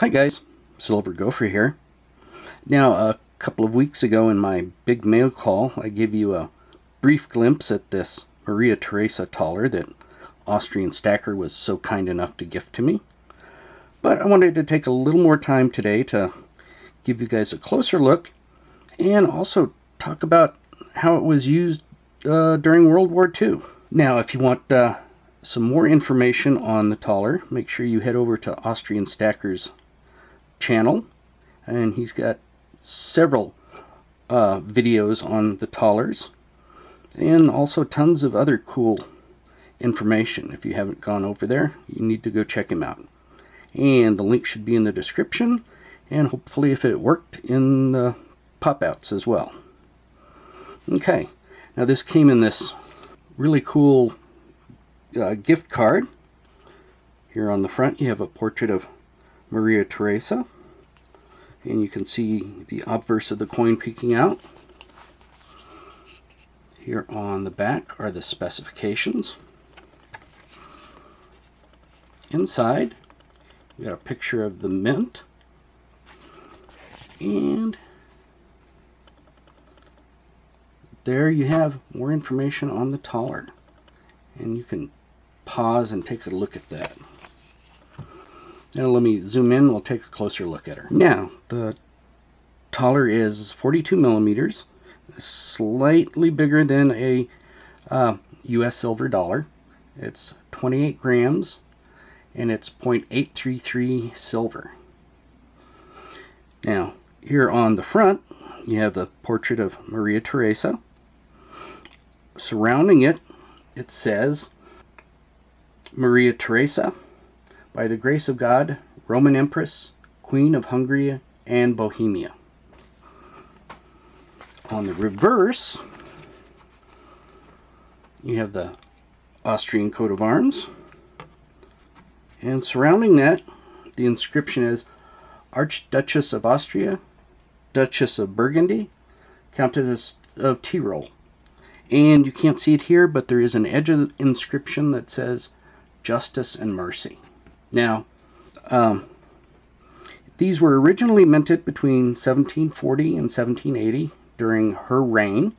Hi guys, Silver Gopher here. Now a couple of weeks ago in my big mail call I gave you a brief glimpse at this Maria Theresa Thaler that Austrian Stacker was so kind enough to gift to me. But I wanted to take a little more time today to give you guys a closer look and also talk about how it was used uh, during World War II. Now, if you want uh, some more information on the Thaler, make sure you head over to Austrian Stacker's channel. And he's got several uh, videos on the Thalers and also tons of other cool information. If you haven't gone over there, you need to go check him out. And the link should be in the description and hopefully if it worked in the pop-outs as well. Okay, now this came in this really cool uh, gift card. Here on the front you have a portrait of Maria Theresa and you can see the obverse of the coin peeking out. Here on the back are the specifications. Inside, we got a picture of the mint. And there you have more information on the Thaler. And you can pause and take a look at that. Now let me zoom in, we'll take a closer look at her. Now, the Thaler is 42 millimeters, slightly bigger than a uh, US silver dollar. It's 28 grams and it's 0.833 silver. Now, here on the front, you have the portrait of Maria Theresa. Surrounding it, it says, Maria Theresa, by the grace of God, Roman Empress, Queen of Hungary and Bohemia. On the reverse, you have the Austrian coat of arms. And surrounding that, the inscription is Archduchess of Austria, Duchess of Burgundy, Countess of Tyrol. And you can't see it here, but there is an edge of the inscription that says Justice and Mercy. Now, um, these were originally minted between 1740 and 1780 during her reign.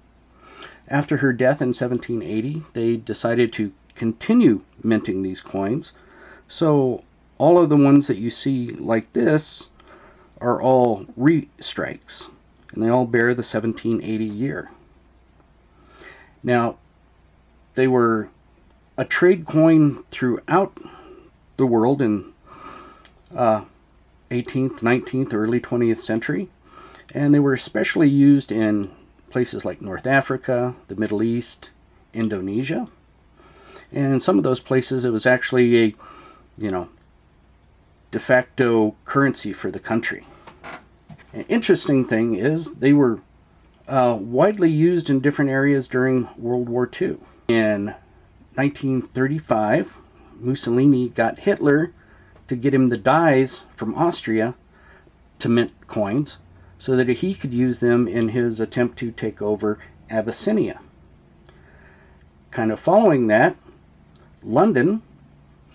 After her death in 1780, they decided to continue minting these coins. So all of the ones that you see like this are all restrikes, and they all bear the 1780 year. Now, they were a trade coin throughout the world in uh, 18th, 19th, early 20th century. And they were especially used in places like North Africa, the Middle East, Indonesia. And in some of those places, it was actually a, you know, de facto currency for the country. An interesting thing is they were uh, widely used in different areas during World War II. In 1935, Mussolini got Hitler to get him the dies from Austria to mint coins so that he could use them in his attempt to take over Abyssinia. Kind of following that, London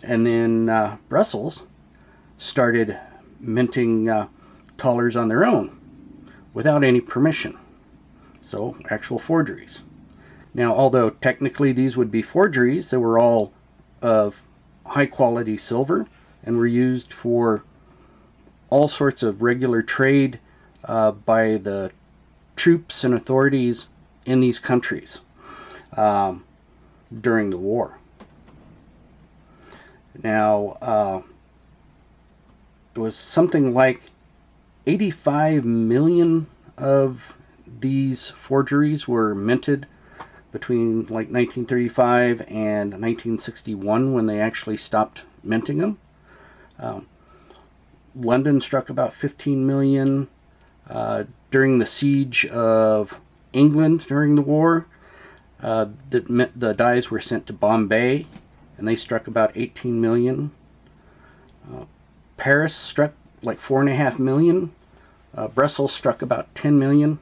and then uh, Brussels started minting uh, on their own without any permission. So, actual forgeries. Now, although technically these would be forgeries, they were all of high quality silver and were used for all sorts of regular trade uh, by the troops and authorities in these countries um, during the war. Now, uh, it was something like 85 million of these forgeries were minted between like 1935 and 1961 when they actually stopped minting them. Um, London struck about 15 million uh, during the siege of England during the war. Uh, the, the dies were sent to Bombay and they struck about 18 million. Uh, Paris struck like four and a half million. Uh, Brussels struck about 10 million.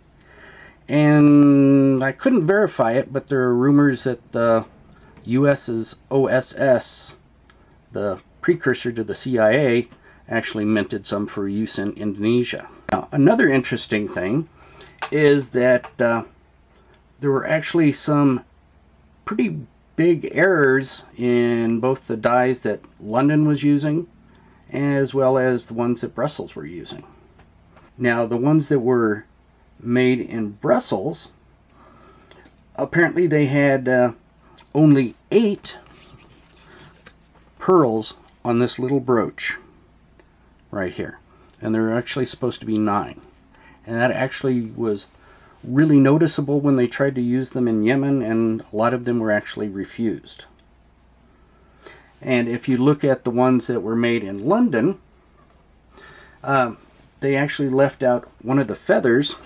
And I couldn't verify it, but there are rumors that the US's OSS, the precursor to the CIA, actually minted some for use in Indonesia. Now, another interesting thing is that uh, there were actually some pretty big errors in both the dies that London was using as well as the ones that Brussels were using. Now the ones that were made in Brussels. Apparently they had uh, only eight pearls on this little brooch right here. And there are actually supposed to be nine. And that actually was really noticeable when they tried to use them in Yemen and a lot of them were actually refused. And if you look at the ones that were made in London um, they actually left out one of the feathers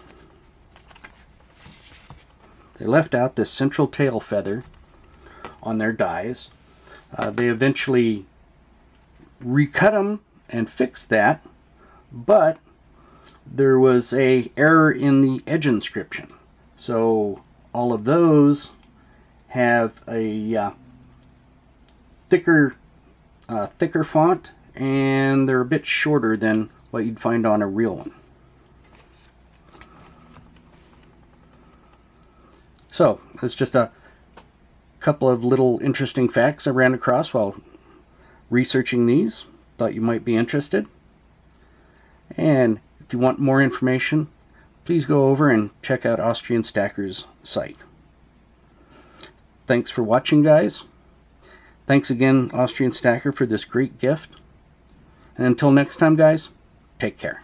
they left out this central tail feather on their dies. Uh, they eventually recut them and fixed that, but there was a error in the edge inscription. So all of those have a uh, thicker, uh, thicker font, and they're a bit shorter than what you'd find on a real one. So, it's just a couple of little interesting facts I ran across while researching these. Thought you might be interested. And if you want more information, please go over and check out Austrian Stacker's site. Thanks for watching, guys. Thanks again, Austrian Stacker, for this great gift. And until next time, guys, take care.